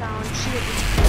想吃也不行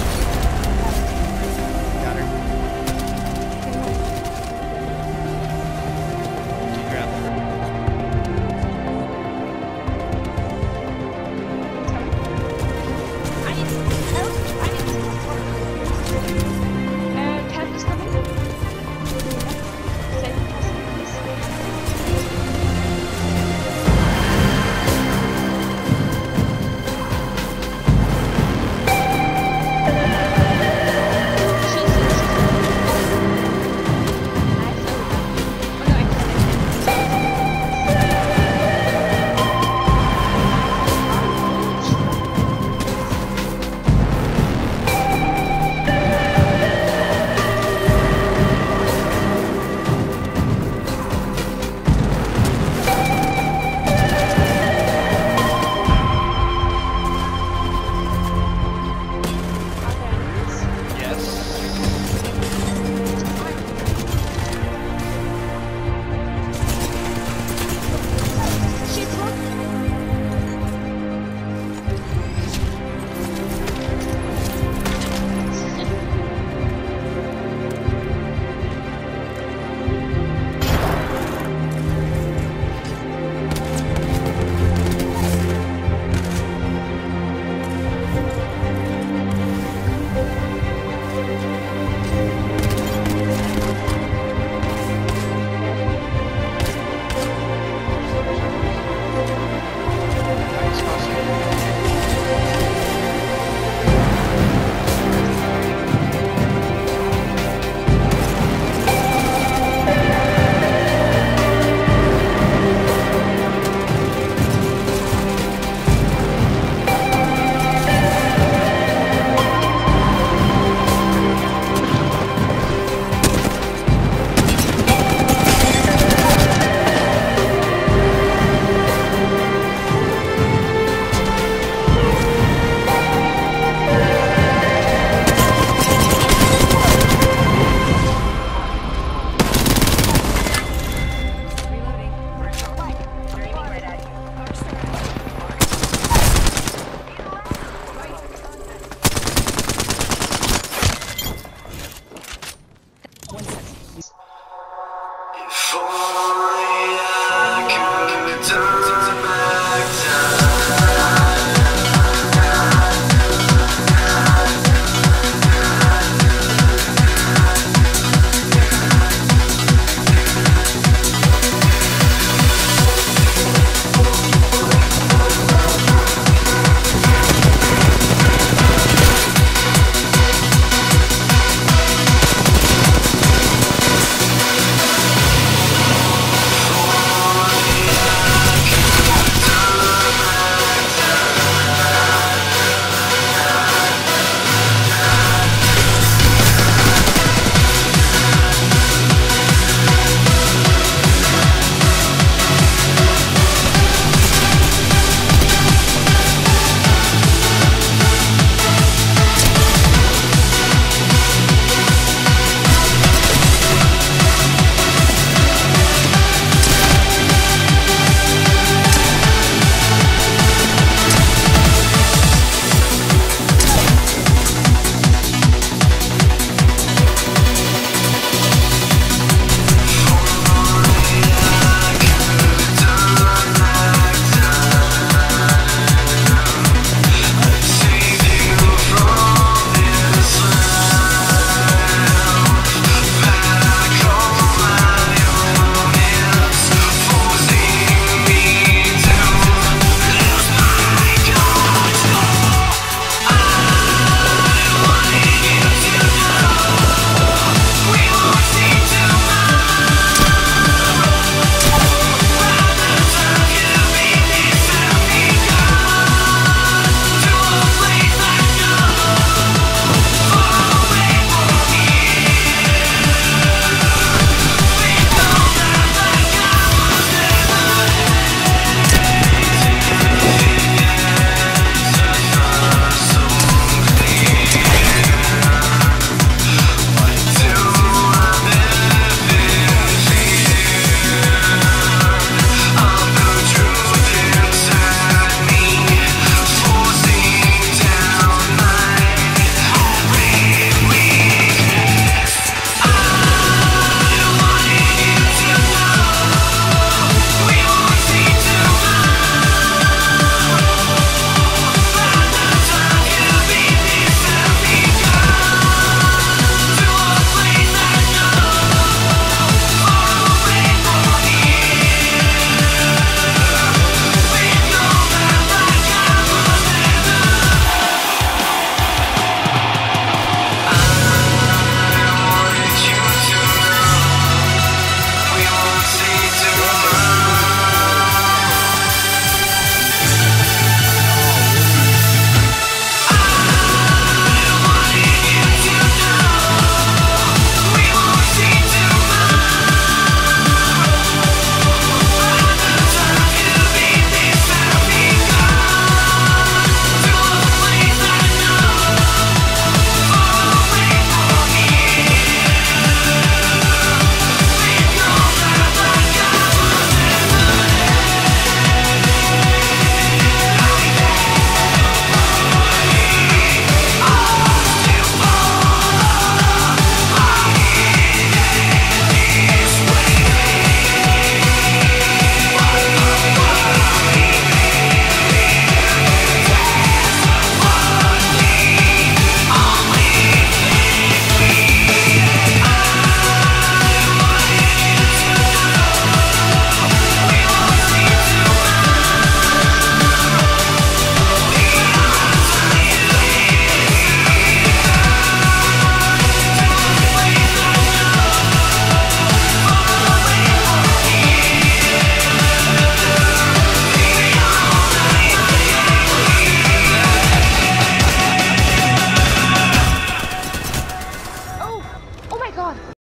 Bye.